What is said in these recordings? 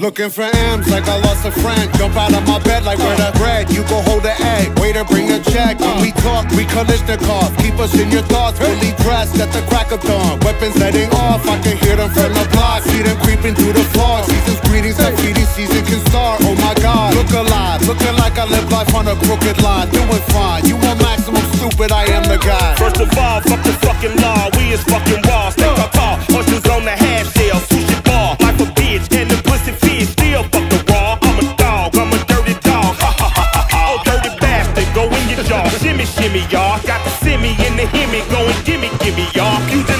Looking for M's like I lost a friend. Jump out of my bed like where the bread. You go hold the egg. Waiter, bring a check. When we talk, we Kalashnikov. Keep us in your thoughts. Fully dressed at the crack of dawn. Weapons letting off. I can hear them from the block. See them creeping through the floor. Season's greetings. That feeding season can start. Oh my god. Look alive. Looking like I live life on a crooked line. Doing fine. You want maximum stupid. I am the guy. All, fuck the fucking law. We is fucking raw. Stick our tall. Horses on the half shell. Sushi bar. Like a bitch. And the pussy fish. Still fuck the raw. I'm a dog. I'm a dirty dog. Ha ha ha ha. Oh, dirty bastard. Go in your jaw. Shimmy, shimmy, y'all. Got the simmy in the himmy. Go and gimme, gimme, y'all. Pugilistic,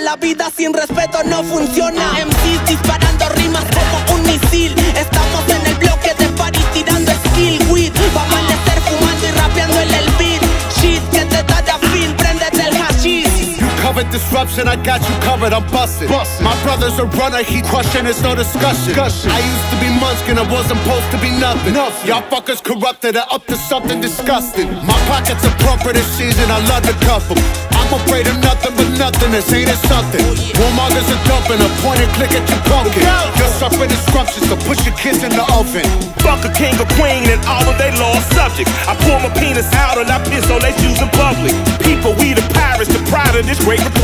la vida sin respeto no funciona. MCs disparando rimas como un misil, disruption, I got you covered, I'm busted. My brother's a runner, he crushing, it's no discussion. I used to be Munchkin, I wasn't supposed to be nothing. Y'all fuckers corrupted, are up to something disgusting. My pockets are plumper this season, I love to cuff 'em. I'm afraid of nothing but nothingness, ain't it something? Oh, Warmongers are dumping, a point and click at you pumpkin. Just suffering instructions to push your kids in the oven. Fuck a king or queen and all of they lost subjects. I pull my penis out and I piss on they shoes in public. People, we the pirates, the pride of this great republic.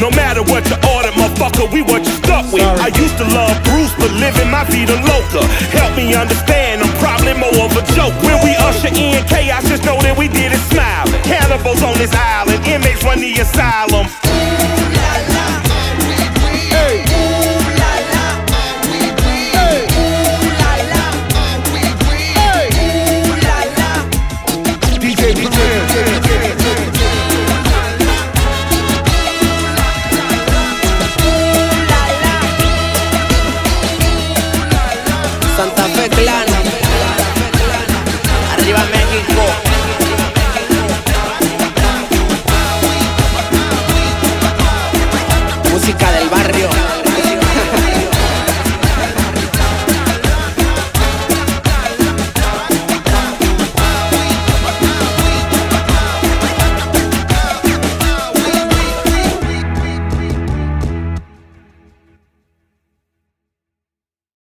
No matter what you order, motherfucker, we what you stuck with. I used to love Bruce, but living my feet vida loca. Help me understand, I'm probably more of a joke. When we usher in chaos, just know that we did it smiling. Cannibals on this island, inmates run the asylum.